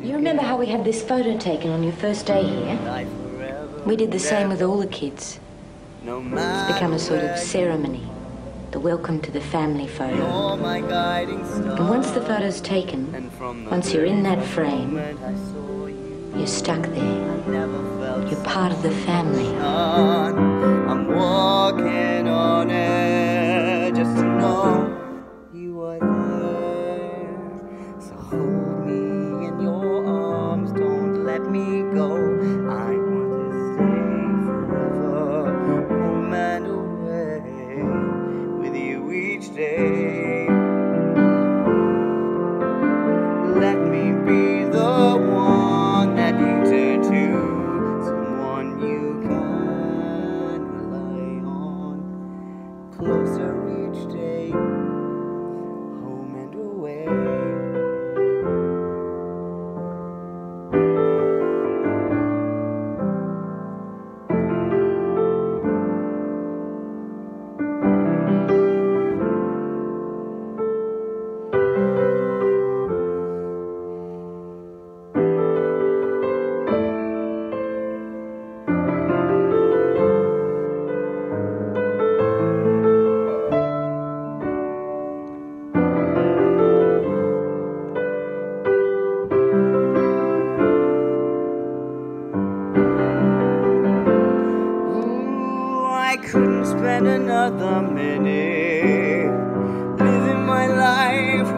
we had this photo taken on your first day here? We did the same with all the kids. It's become a sort of ceremony. The welcome to the family photo. And once the photo's taken, once you're in that frame, you're stuck there. You're part of the family. Closer each day, I couldn't spend another minute living my life